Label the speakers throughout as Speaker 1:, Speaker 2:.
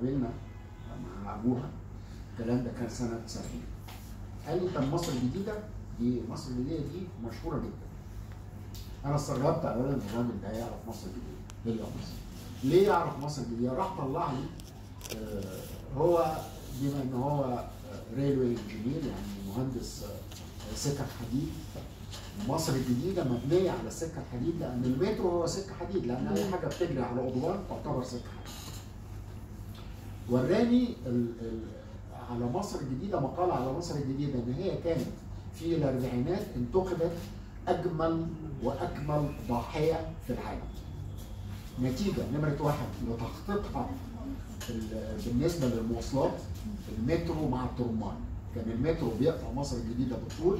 Speaker 1: قابلنا مع أبوها. الكلام ده كان سنة 70 قال لي طب مصر الجديدة؟ دي مصر الجديدة دي مشهورة جدا. أنا استغربت اولا الراجل ده يعرف مصر الجديدة. يعرف مصر؟ ليه يعرف مصر الجديدة؟ راح طلع لي آه، هو بما إن هو railway engineer يعني مهندس آه، سكك حديد. مصر الجديدة مبنية على السكه الحديد لأن المترو هو سكة حديد لأن أي حاجة بتجري على قضبان تعتبر سكة حديد. وراني على مصر الجديدة مقال على مصر الجديدة إن هي كانت في الأربعينات انتخبت أجمل واكمل ضاحيه في العالم. نتيجة نمرة واحد لتخطيطها ال- بالنسبة للمواصلات المترو مع الترماي كان المترو بيقطع مصر الجديدة بالطول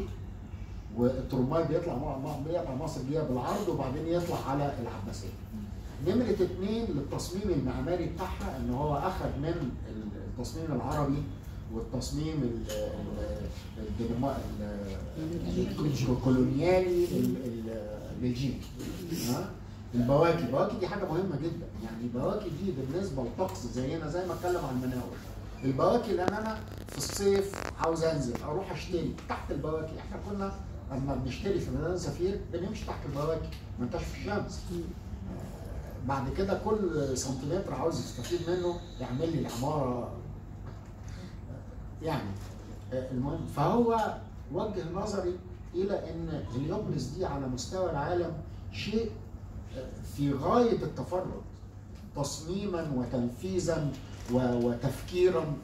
Speaker 1: والترماي بيطلع بيقطع مصر الجديدة بالعرض وبعدين يطلع على العباسية. نمرة اتنين للتصميم المعماري بتاعها إن هو اخذ من التصميم العربي والتصميم الكولونيالي ال- ال- البلجيكي؟ البواكي البواكي دي حاجة مهمة جدا. يعني البواكي دي بالنسبة للطقس زي ما أتكلم عن المناور البواكي لأن أنا في الصيف عاوز أنزل أروح أشتري تحت البواكي. إحنا كنا لما بنشتري في ميدان سفير بنمشي تحت البواكي ما أنتش في الشمس. بعد كده كل سنتيمتر عاوز يستفيد منه يعمل لي العماره يعني المهم فهو وجه نظري إلى إن هليوبوليس دي على مستوى العالم شيء في غاية التفرد تصميما وتنفيذا وتفكيرا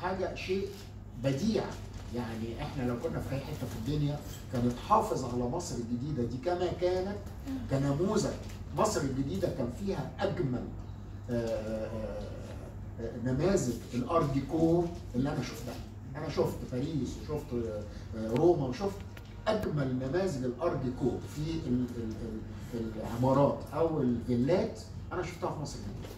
Speaker 1: حاجة شيء بديع. يعني إحنا لو كنا في أي حتة في الدنيا كانت حافظ على مصر الجديدة دي كما كانت كنموذج. مصر الجديدة كان فيها أجمل آه، آه، نماذج الأرت ديكور اللي أنا شفتها. أنا شفت باريس وشفت آه، روما وشفت أجمل نماذج الأرت ديكور في ال- ال- ال- العمارات أو الفيلات أنا شفتها في مصر
Speaker 2: الجديدة.